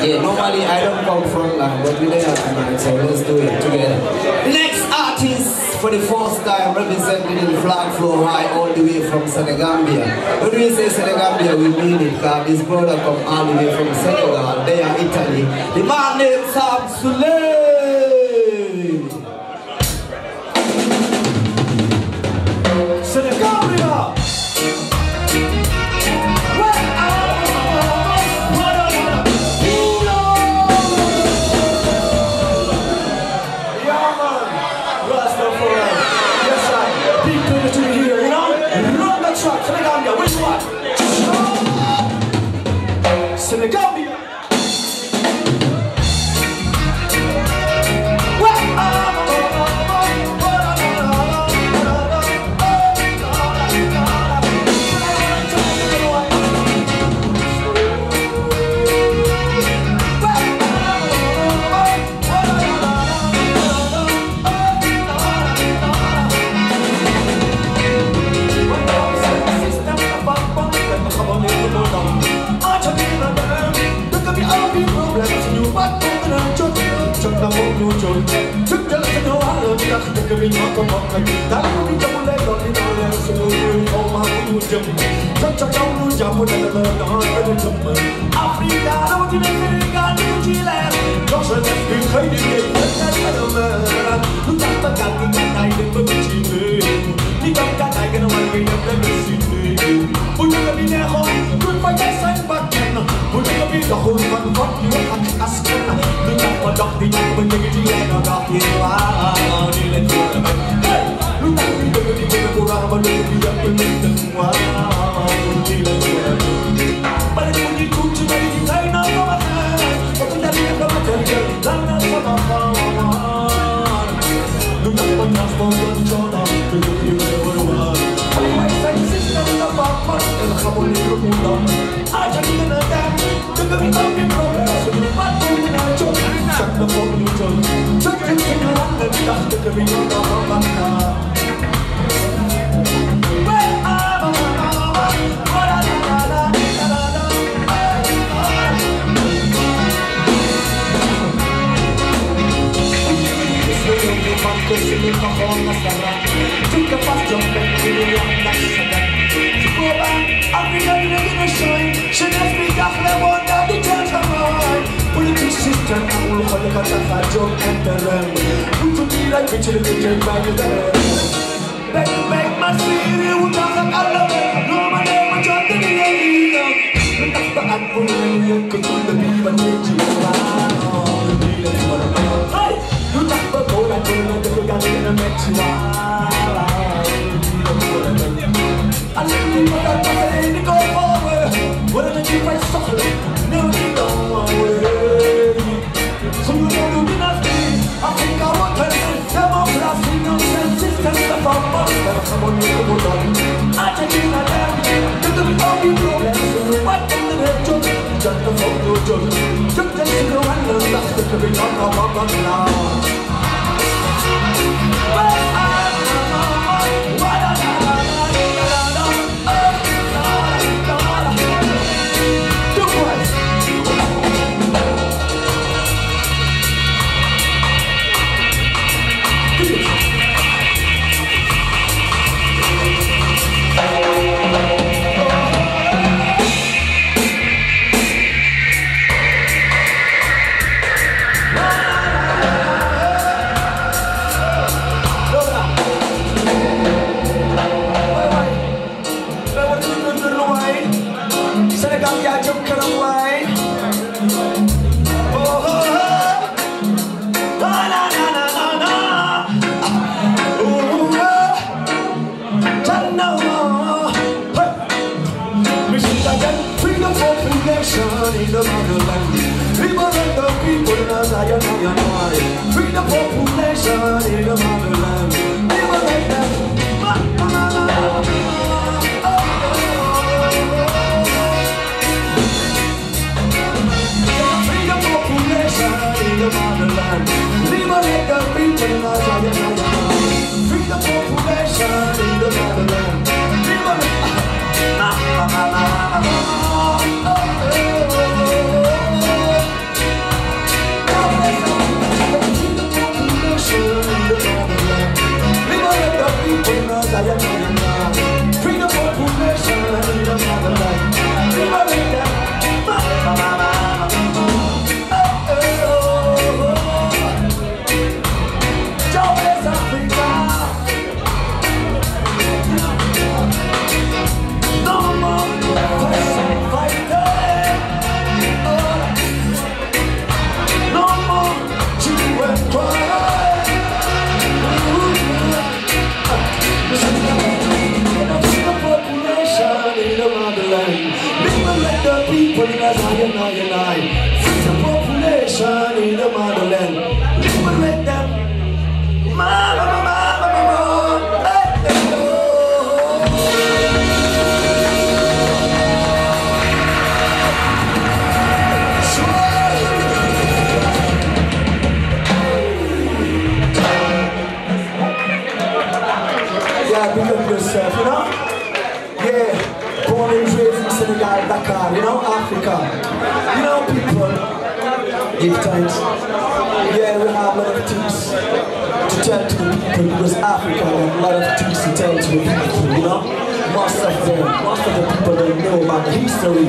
Yeah, normally I don't come from line, but we're there tonight, so let's do it together. The next artist for the first time representing the Flag Flow High all the way from Senegambia. When we say Senegambia, we mean it because this brother come all the way from Senegal, they are Italy. The man named Sam. the government. Xin người Ôi nhưng mà đi nè xanh bạc kèn Ôi nhưng mà đi đọc hồn văn vót như anh Asken Lúc chắc mà đọc thì nhạc mình những cái gì là nó đọc thì wow Đi lên phố là mình Back, back, my city, we're talking about love. You're my name, I'm trying to be a leader. Nataktaan ko na yung kutulabiban ni Chihuahua Hindi na rin wala pa Hey! Lutak ba ko na ko na gagawin na kamamang Freedom for nation in the motherland love yourself, you know? Yeah, born and raised in Senegal, Dakar, you know, Africa. You know, people, give thanks. Yeah, we have a lot of things to tell to the people because Africa has a lot of things to tell to the people, you know? Most of them, most of the people don't know about the history,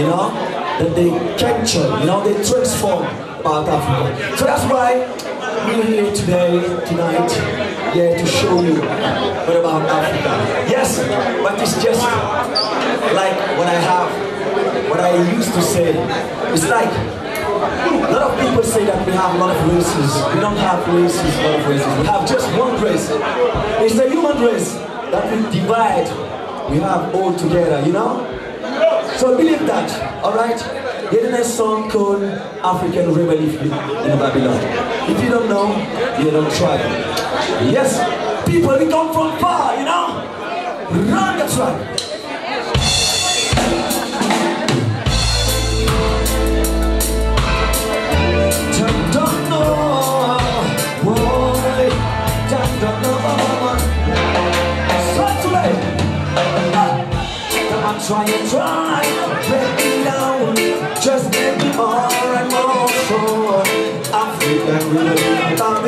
you know? That they capture, you know, they transform about Africa. So that's why we're here today, tonight, yeah, to show you what about Africa. Yes, but it's just like what I have, what I used to say. It's like a lot of people say that we have a lot of races. We don't have races, a lot of races. We have just one race. It's the human race that we divide. We have all together, you know? So believe that, alright? Here's a song called African Revolution in Babylon. If you don't know, you don't try. Yes, people, we come from far, you know? Run the track. try and try, break me down, just make me more and more rhythm, Babylon,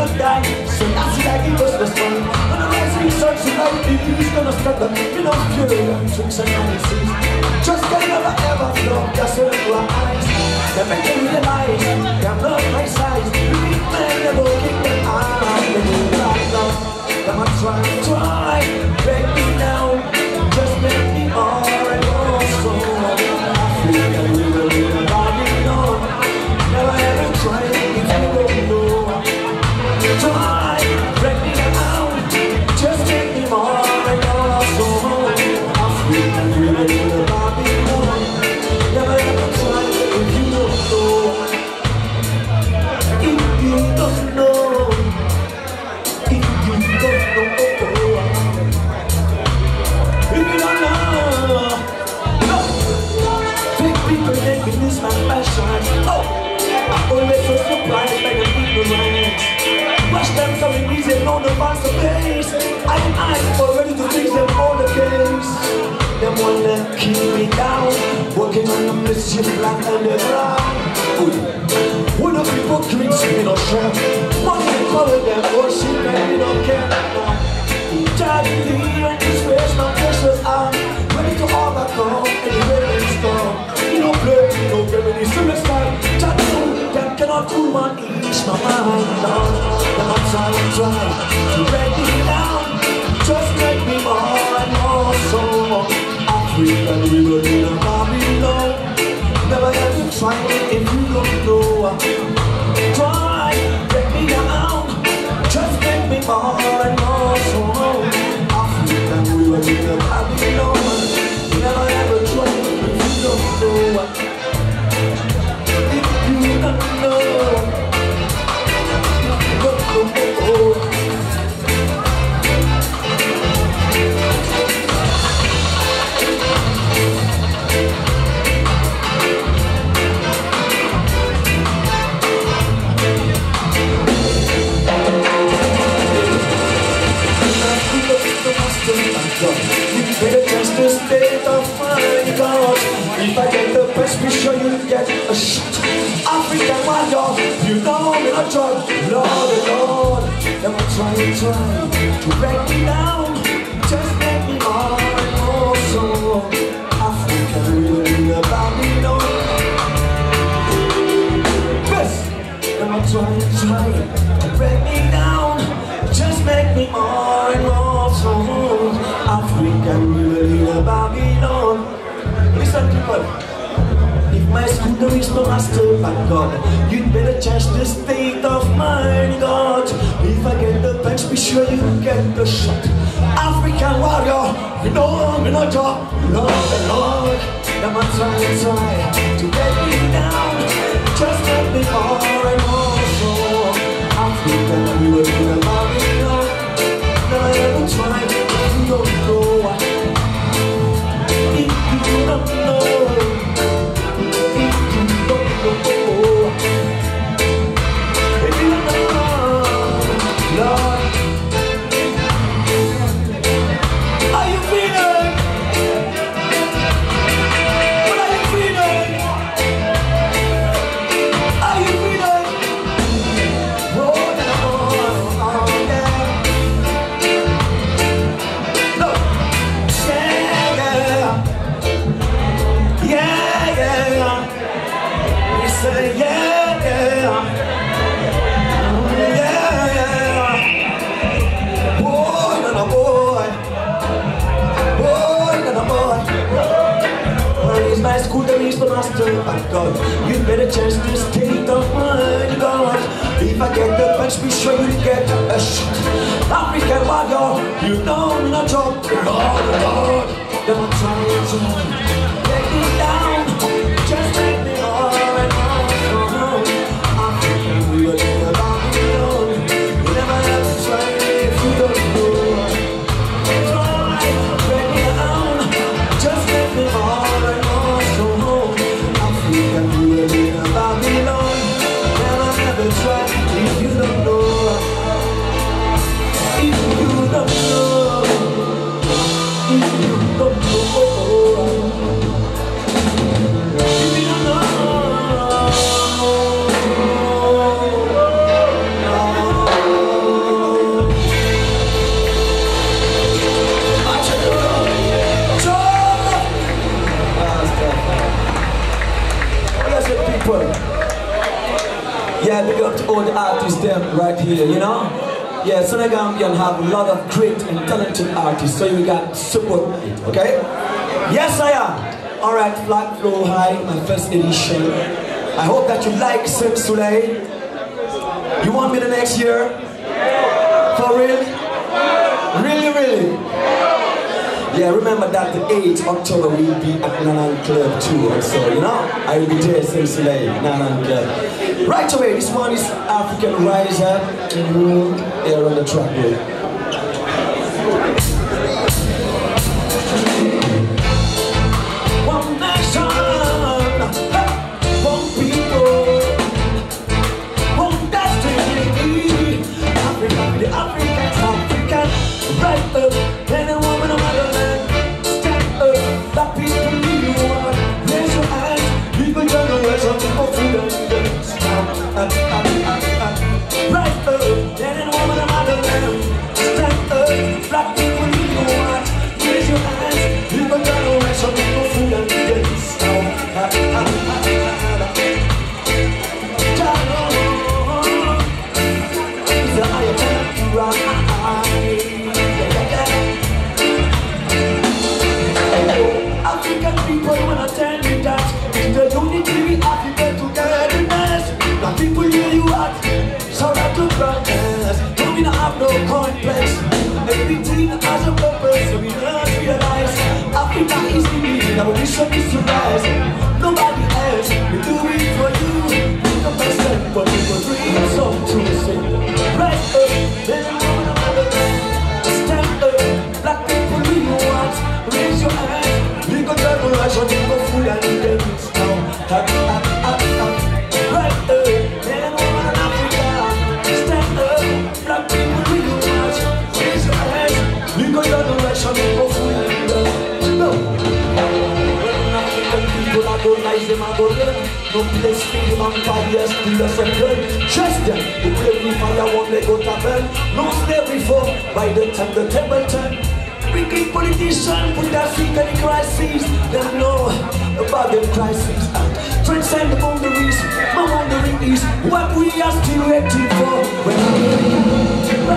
I never die, so that's it I us the sun When the rising sun tonight is gonna spread the You know fury and tricks and analysis Just can never ever flow, just in our eyes They make me realize, they're not my size me down Working on the mischief like When the people greet me no share Money they color them worship and we don't care Charity and disgrace my precious arm Ready to overcome any rain storm You don't play, you don't give any serious time Tattoo, that cannot cool my ease my mind down Then I try and try to break me down African river in a Babylon Never ever try try try To break me down, just make me more and more so African really about me, no Listen people, if my school, there is no master but God. You'd better change the state of mind, God. If I get the bench, be sure you get the shot. African warrior, you know I'm in a job, Lord, Lord. Now trying, try to get me down. Just let me more. African, we were Is no master, but God, you better change the state of mind, God. If I get the punch, be sure you get a shot. African warrior, you know me not joke, Lord, oh, Lord. Never try Yeah, big up to all the artists them right here, you know? Yeah, Senegambian have a lot of great and talented artists, so you got support okay? Yes, I am. All right, Flag Flow High, my first edition. I hope that you like Sun Sooley. You want me the next year? For real? Really, really? Yeah, remember that the 8th October we'll be at Nanan Club too. So, you know, I will be there, Sun Sooley, Nanan Club. Right away, this one is African Riser. Mm, Here on the track, bro. Place for the vampires, killers and burn. Trust them, the flaming fire won't let go to burn. No slavery for, by the time the table turn. Wicked politicians put Africa in the crisis. Them know about them crisis. Transcend the boundaries. My wondering is what we are still waiting for. When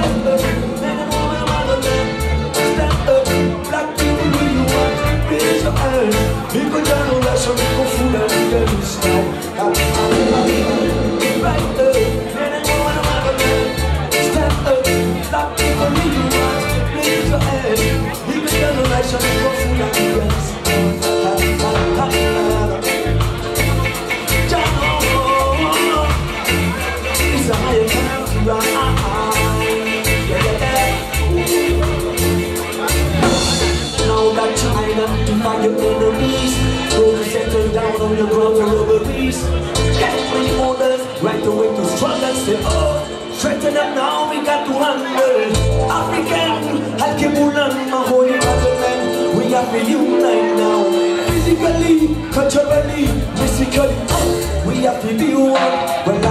and motherland. Stand up, black people, who you want? Raise your hands. People generation, people food and dance now. the Al-Kibulan, my holy motherland, we have to unite now. Physically, culturally, physically, we have to be one.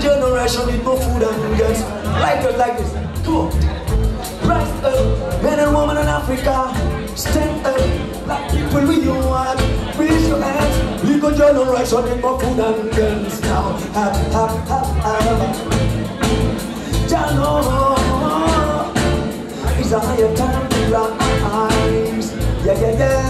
Generation need more food and gas. Lighters like this. Come on. Rise eh, up, men and women in Africa. Stand up, black people we you want. Raise your hands. Legal generation need more food and gas now. Ha ha ha ha. Jano, it's a higher time to rise. Yeah yeah yeah.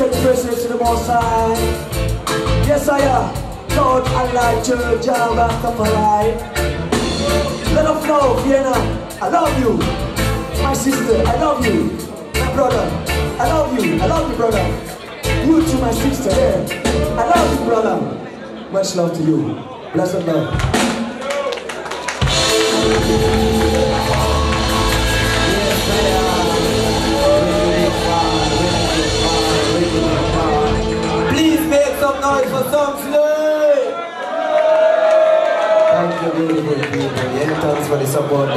And praises to the Most High. Yes, I am. God, Allah, Church, Jah, Rastafari. Let us know, Vienna, I love you. My sister, I love you. My brother, I love you. I love you, brother. You too, my sister, yeah. I love you, brother. Much love to you. Blessed love. For. Thank you, beautiful people. Yeah, thanks for the support.